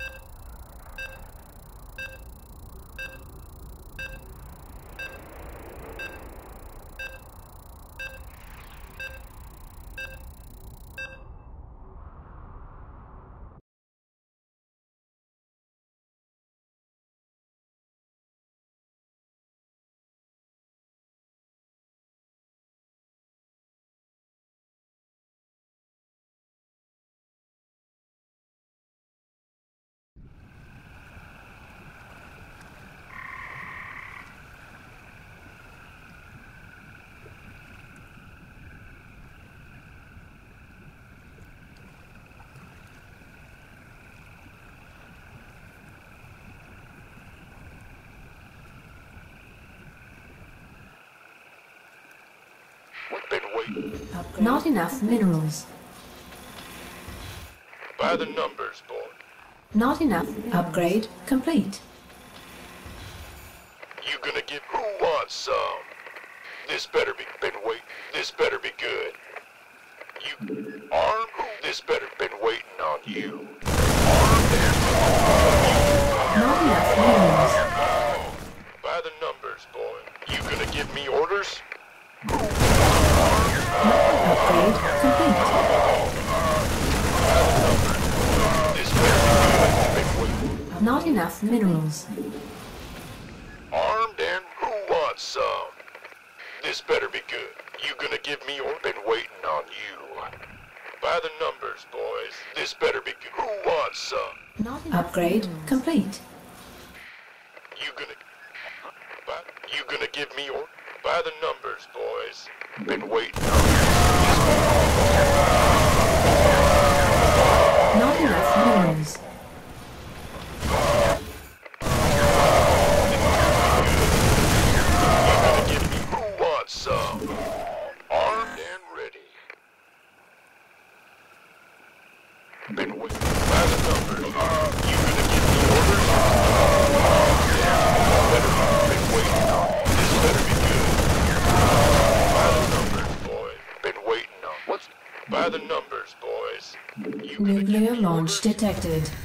you Not enough minerals. By the numbers, boy. Not enough. Upgrade complete. You gonna give who wants some? This better be been waiting. This better be good. You arm. This better been waiting on you. Not enough minerals. By the numbers, boy. You gonna give me orders? upgrade complete. Not enough minerals. Armed and who wants some? This better be good. You gonna give me or been waiting on you. By the numbers, boys. This better be good. Who wants some? Not upgrade minerals. complete. You gonna... You gonna give me or... By the numbers, boys. Been waiting on you. Detected.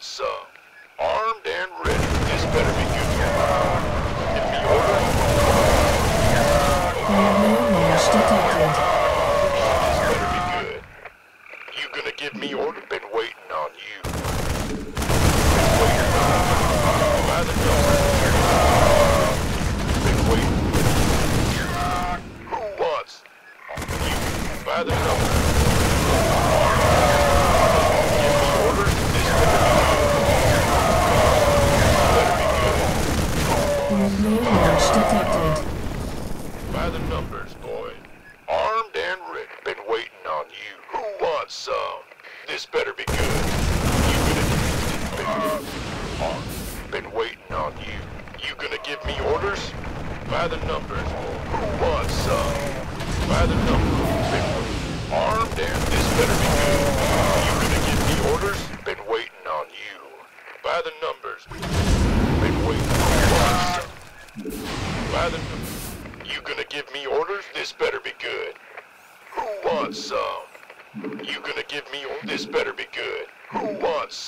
some.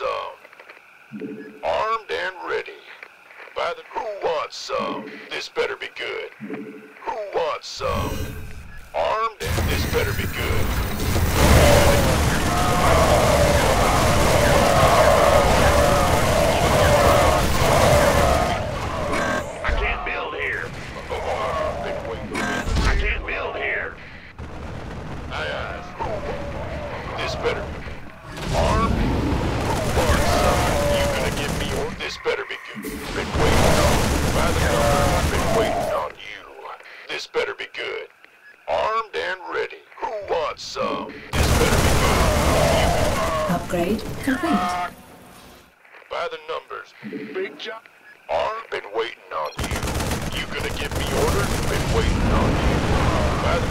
some. Armed and ready. By the who wants some? This better be good. Who wants some? Armed and this better be Upgrade complete. By the numbers. Big job. Arm, been waiting on you. You gonna give me orders? Been waiting on you. By the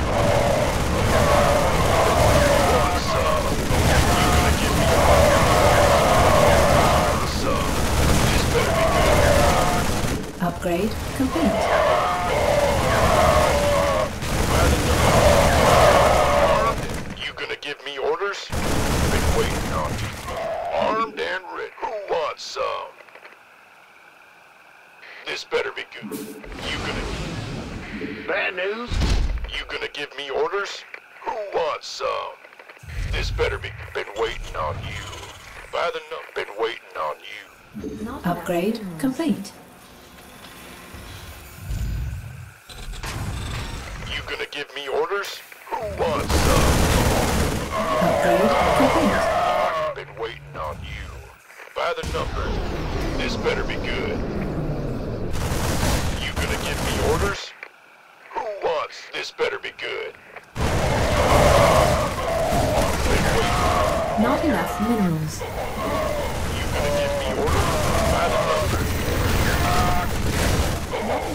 Want some? You gonna give me some? This better be good. Upgrade complete. By the numbers. Armed? You gonna give me orders? Been waiting on you. Armed and ready. Who? This better be good. You gonna Bad news. You gonna give me orders? Who wants some? This better be been waiting on you. By the num been waiting on you. Upgrade complete. You gonna give me orders? Who wants some? Upgrade complete. Been waiting on you. By the numbers. This better be good. You gonna give me orders? Who wants? This better be good. Not enough minerals. You gonna give me orders? By the numbers.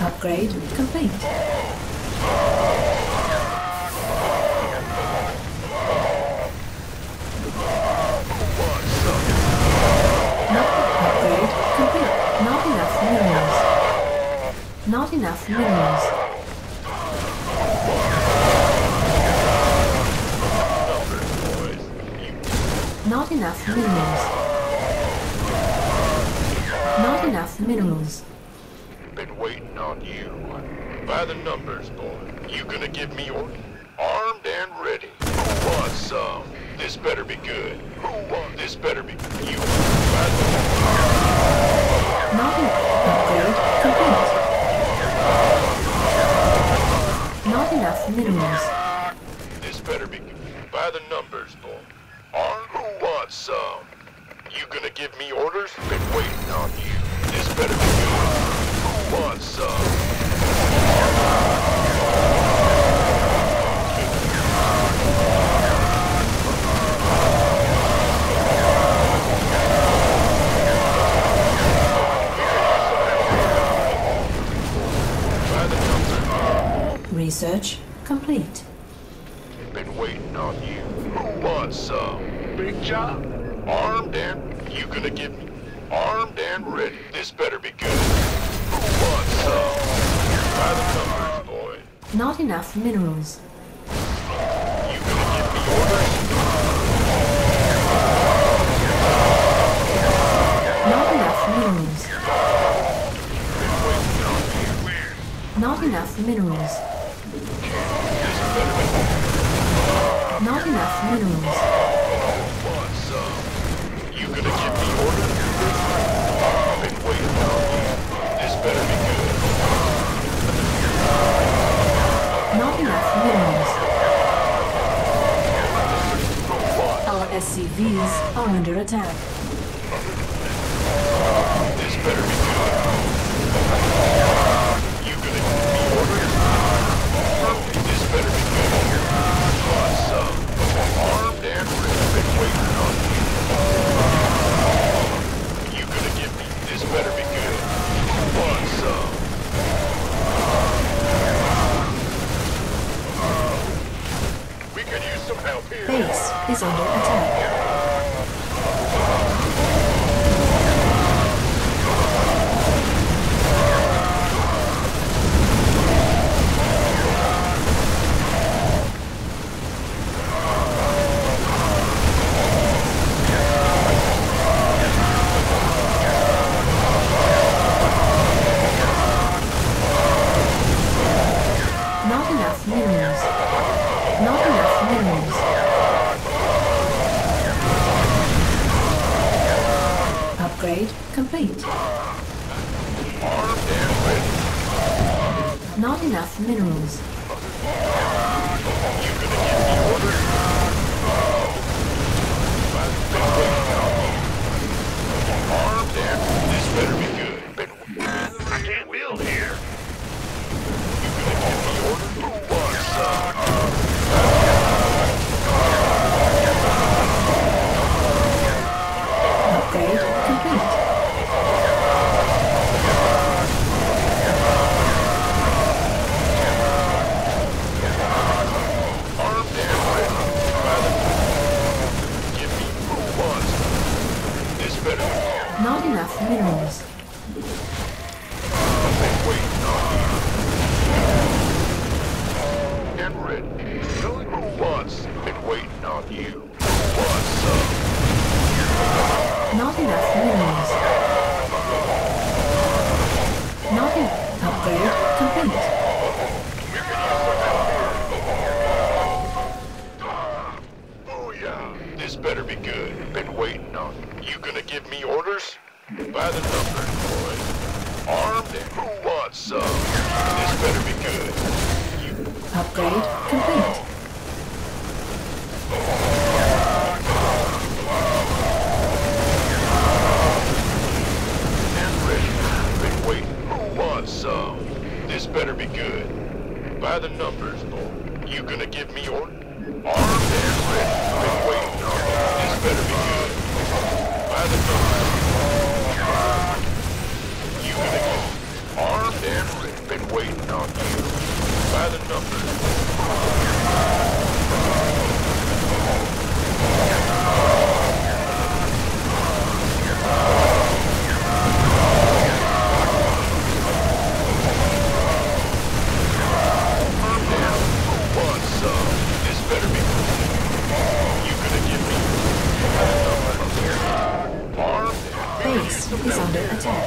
Upgrade complete. Not enough minerals. Numbers, Not enough minerals. Not enough minerals. Been waiting on you. By the numbers, boy. You gonna give me orders? Armed and ready. Who wants some? This better be good. Who wants? This better be you. By the Not enough minerals. This better be. By the numbers, boy. Armed? Who wants some? You gonna give me orders? Been waiting on you. This better be good. Who wants some? By the numbers. Research complete. Been waiting on you. Who wants some? Big job. Armed and you gonna give me armed and ready. This better be good. Who wants some? By the numbers, boy. Not enough minerals. You gonna give me orders? Not enough minerals. Been waiting on. Not enough minerals. This better be Not enough minerals. want some. You gonna give me orders? Been waiting on you. This better be good. Not enough minerals. Our SCVs are under attack. This better be good. Want some? We could use some help here. Base is under attack. base is under attack.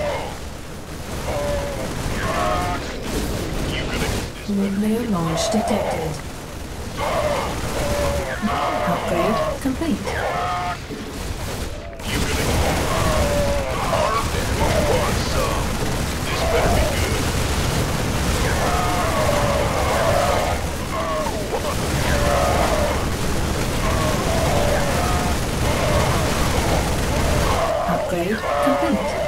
Nuclear launch detected. Upgrade complete. You. This better Upgrade complete.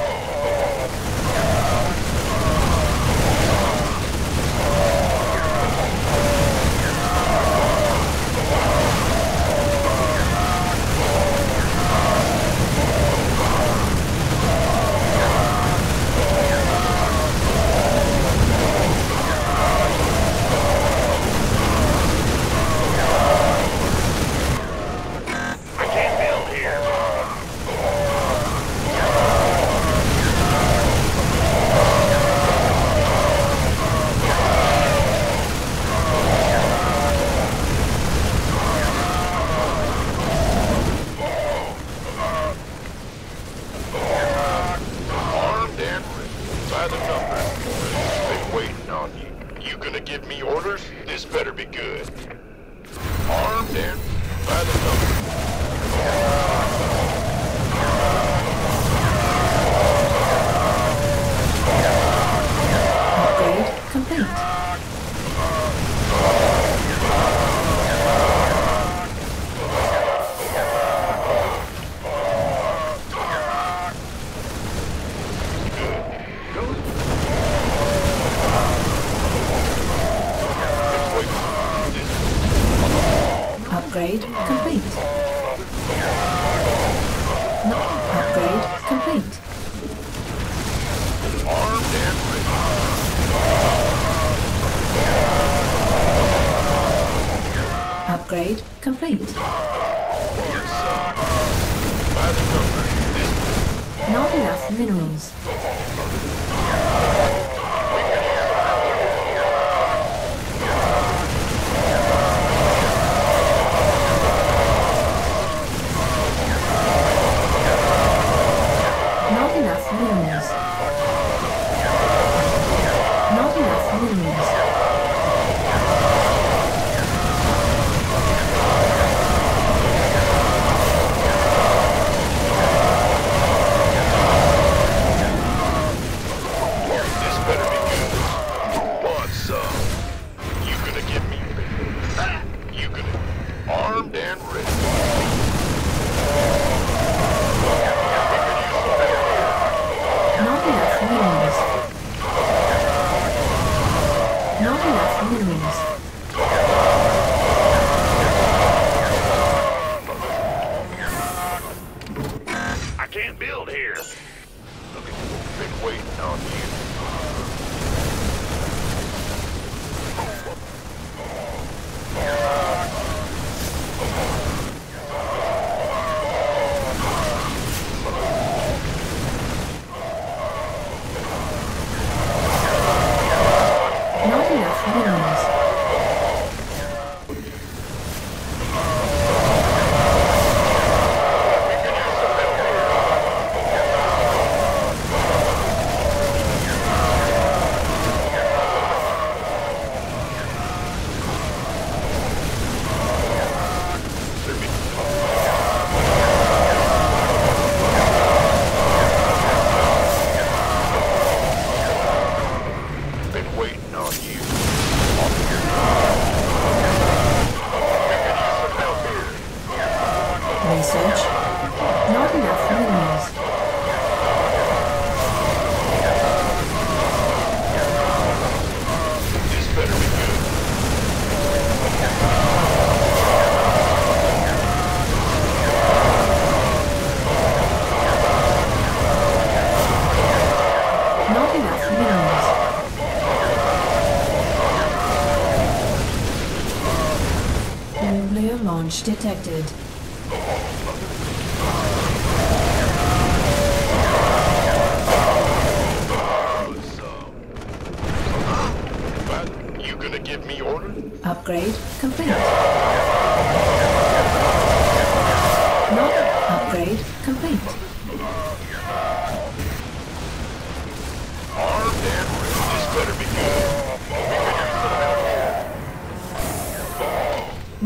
This better be good.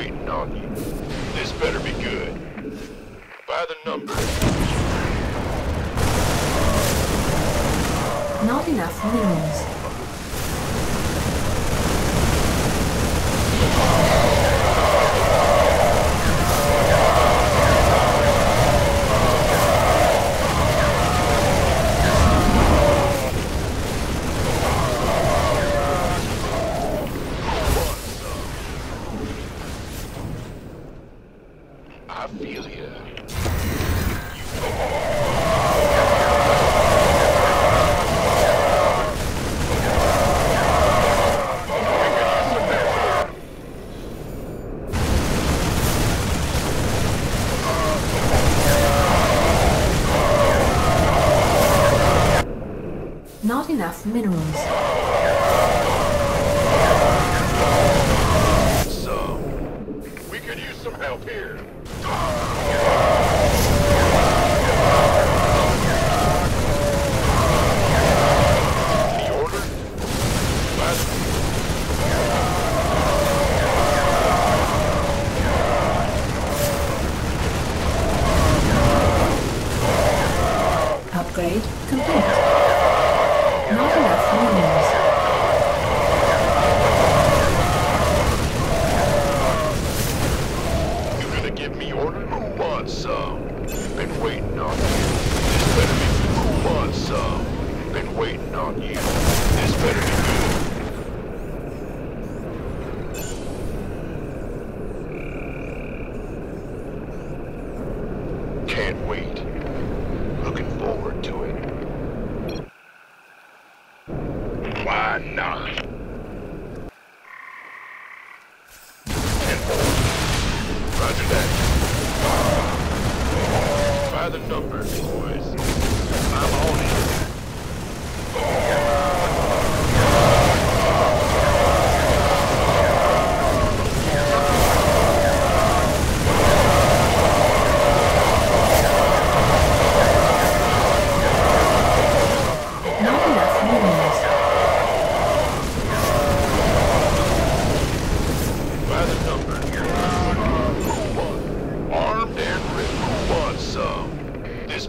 waiting on you. This better be good. By the numbers. Not enough minerals.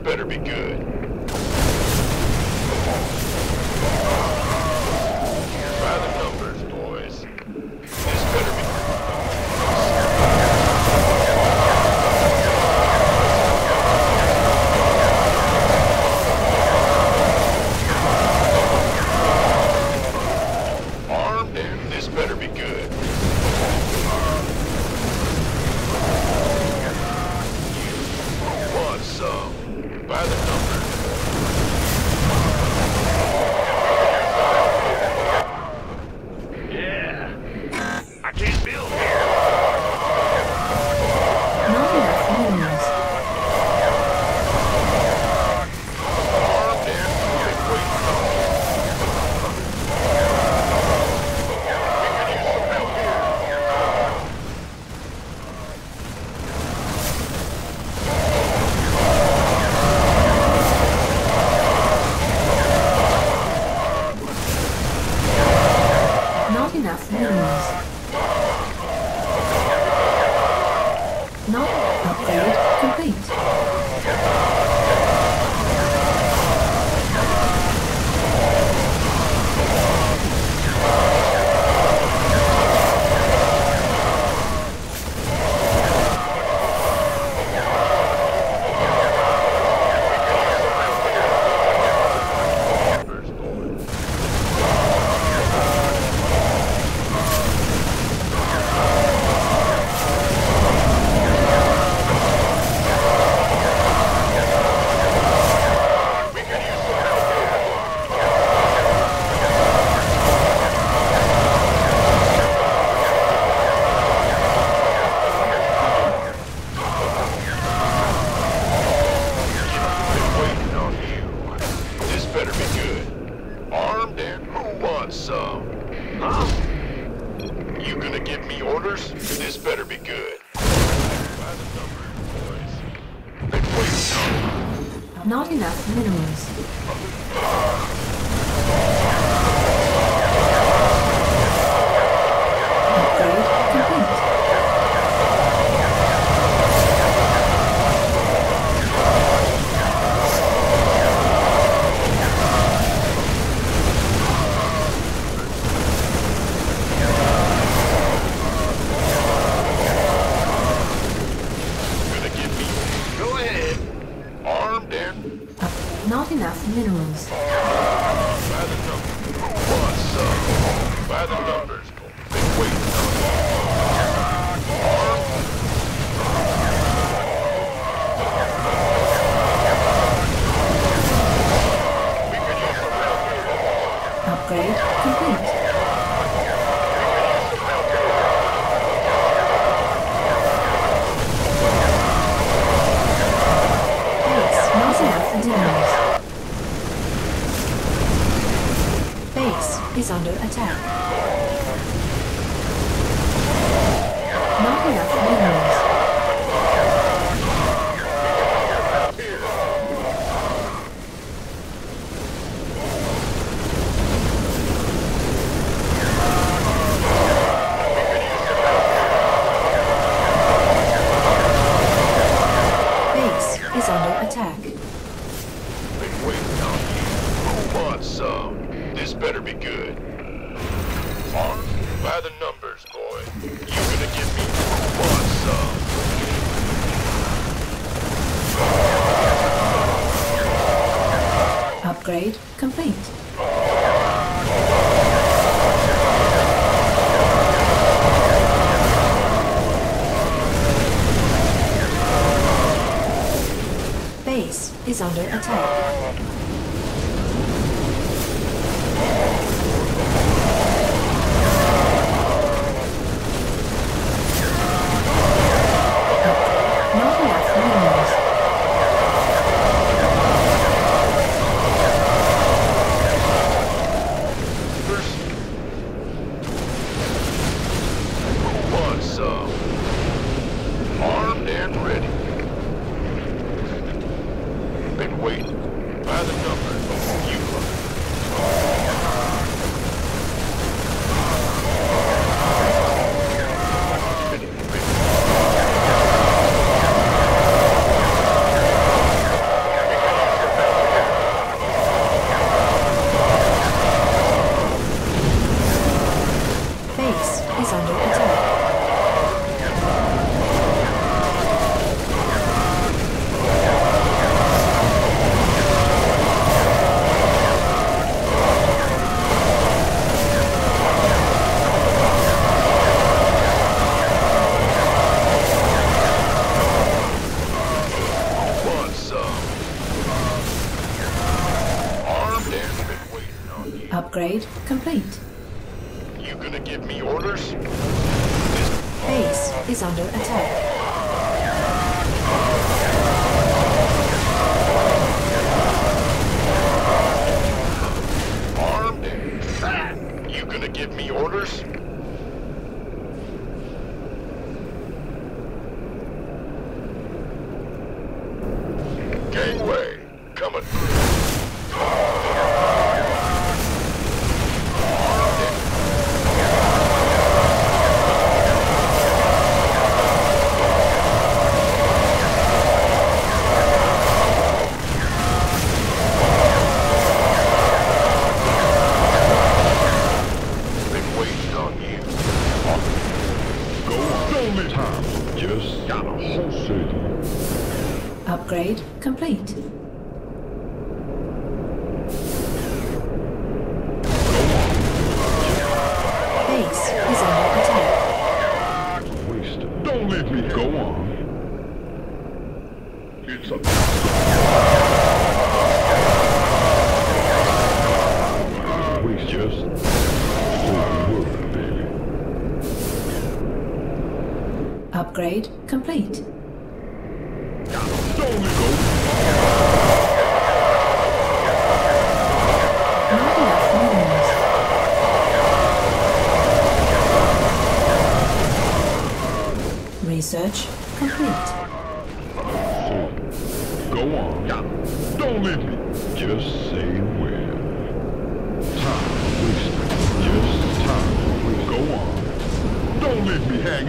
better be good.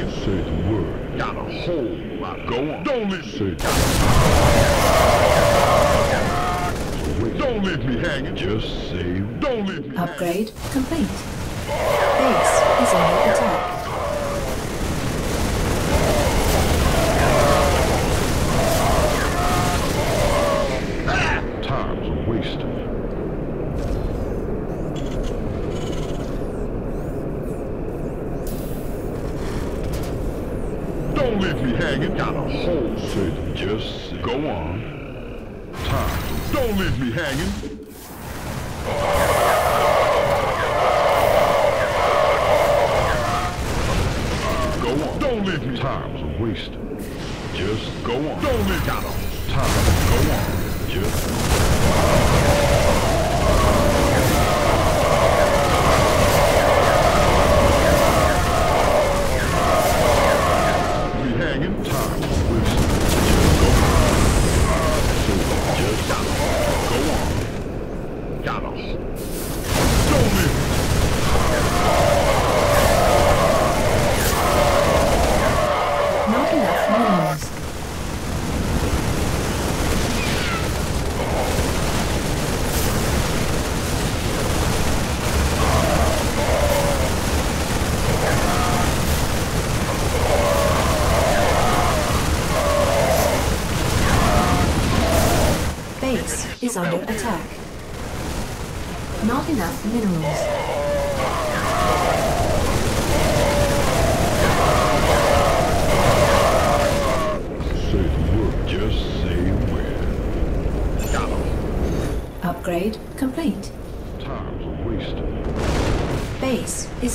Leave. Say the word. Got a whole lot. Go on. Don't leave. Say the. Don't leave me hanging. Just say. Don't leave me hanging. Upgrade complete. Base is under attack. Time's wasted. Don't hanging. Got a whole city. Just go on. Time. Don't leave me hanging. Go on. Don't leave me. Time's wasted. Just go on. Don't leave. Got a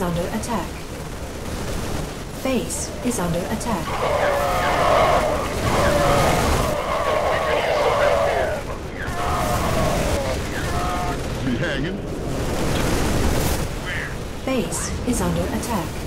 under attack. Base is under attack. Hanging. Base is under attack.